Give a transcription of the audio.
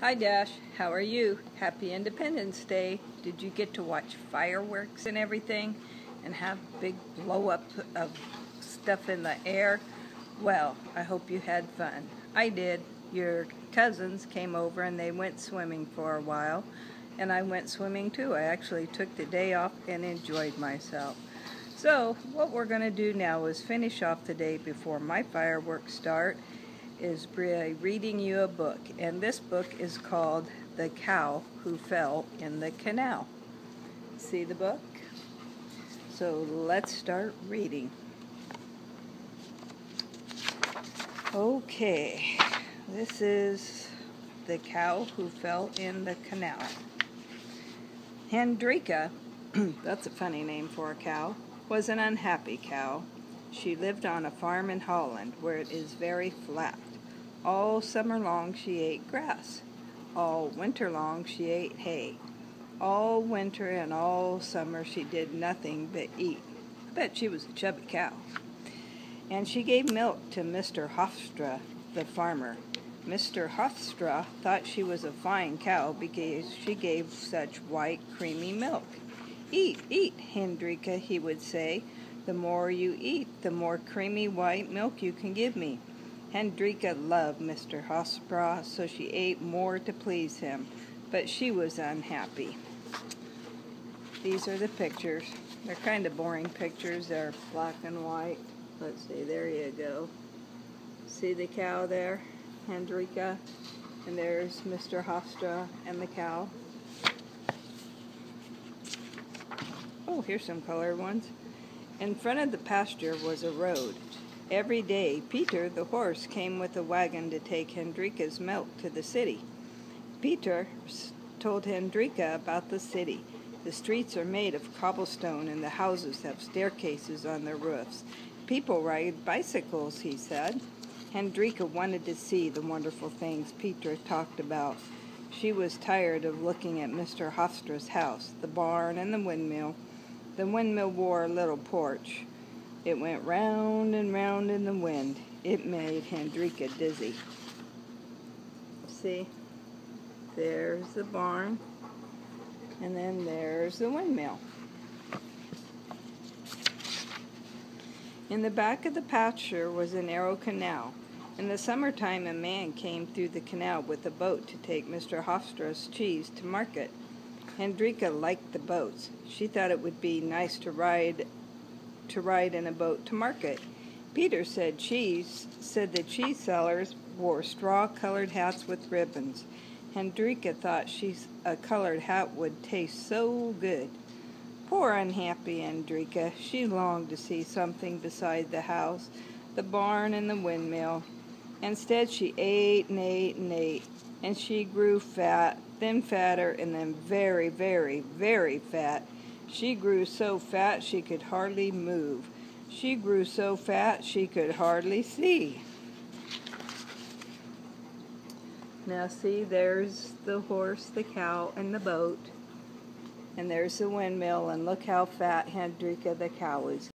Hi Dash, how are you? Happy Independence Day. Did you get to watch fireworks and everything and have big blow up of stuff in the air? Well, I hope you had fun. I did. Your cousins came over and they went swimming for a while and I went swimming too. I actually took the day off and enjoyed myself. So, what we're going to do now is finish off the day before my fireworks start is reading you a book, and this book is called The Cow Who Fell in the Canal. See the book? So let's start reading. Okay, this is The Cow Who Fell in the Canal. Hendrika, that's a funny name for a cow, was an unhappy cow. She lived on a farm in Holland where it is very flat. All summer long she ate grass. All winter long she ate hay. All winter and all summer she did nothing but eat. I bet she was a chubby cow. And she gave milk to Mr. Hofstra, the farmer. Mr. Hofstra thought she was a fine cow because she gave such white, creamy milk. Eat, eat, Hendrika, he would say. The more you eat, the more creamy white milk you can give me. Hendrika loved Mr. Hofstra, so she ate more to please him, but she was unhappy. These are the pictures. They're kind of boring pictures. They're black and white. Let's see, there you go. See the cow there, Hendrika? And there's Mr. Hofstra and the cow. Oh, here's some colored ones. In front of the pasture was a road. Every day, Peter the horse came with a wagon to take Hendrika's milk to the city. Peter told Hendrika about the city. The streets are made of cobblestone and the houses have staircases on their roofs. People ride bicycles, he said. Hendrika wanted to see the wonderful things Peter talked about. She was tired of looking at Mr. Hofstra's house, the barn, and the windmill. The windmill wore a little porch. It went round and round in the wind. It made Hendrika dizzy. See? There's the barn. And then there's the windmill. In the back of the pasture was a narrow canal. In the summertime, a man came through the canal with a boat to take Mr. Hofstra's cheese to market. Hendrika liked the boats. She thought it would be nice to ride to ride in a boat to market. Peter said cheese said the cheese sellers wore straw-colored hats with ribbons. Hendrika thought she's a colored hat would taste so good. Poor unhappy Hendrika. She longed to see something beside the house, the barn, and the windmill. Instead, she ate and ate and ate, and she grew fat, then fatter, and then very, very, very fat. She grew so fat she could hardly move. She grew so fat she could hardly see. Now see, there's the horse, the cow, and the boat. And there's the windmill, and look how fat Hendrika the cow is